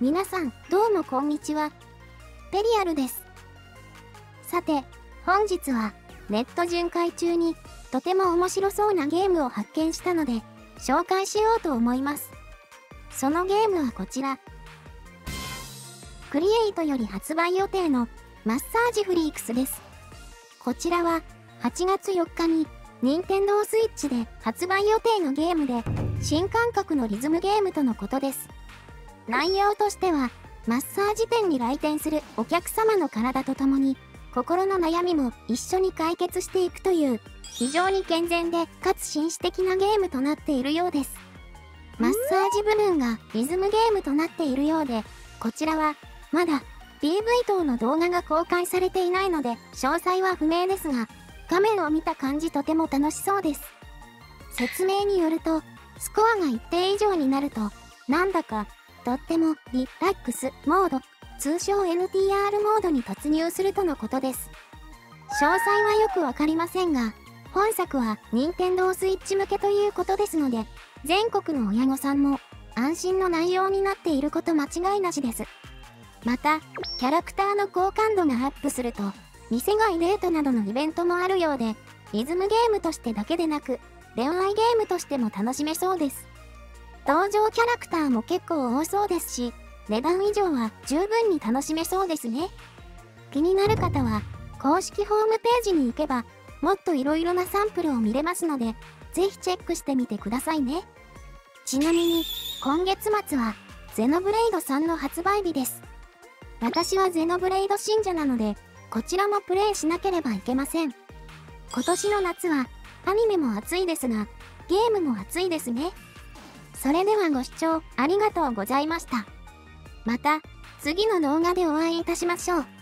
皆さん、どうもこんにちは。ペリアルです。さて、本日は、ネット巡回中に、とても面白そうなゲームを発見したので、紹介しようと思います。そのゲームはこちら。クリエイトより発売予定の、マッサージフリークスです。こちらは、8月4日に、任天堂 switch で発売予定のゲームで、新感覚のリズムゲームとのことです。内容としては、マッサージ店に来店するお客様の体と共に、心の悩みも一緒に解決していくという、非常に健全でかつ紳士的なゲームとなっているようです。マッサージ部分がリズムゲームとなっているようで、こちらは、まだ PV 等の動画が公開されていないので、詳細は不明ですが、画面を見た感じとても楽しそうです。説明によると、スコアが一定以上になると、なんだかとってもリラックスモード、通称 NTR モードに突入するとのことです。詳細はよくわかりませんが、本作は任天堂 switch 向けということですので、全国の親御さんも安心の内容になっていること間違いなしです。また、キャラクターの好感度がアップすると、店外デートなどのイベントもあるようで、リズムゲームとしてだけでなく、恋愛ゲームとしても楽しめそうです。登場キャラクターも結構多そうですし、値段以上は十分に楽しめそうですね。気になる方は、公式ホームページに行けば、もっと色々なサンプルを見れますので、ぜひチェックしてみてくださいね。ちなみに、今月末は、ゼノブレイド3の発売日です。私はゼノブレイド信者なので、こちらもプレイしなければいけません。今年の夏は、アニメも暑いですが、ゲームも暑いですね。それではご視聴ありがとうございました。また次の動画でお会いいたしましょう。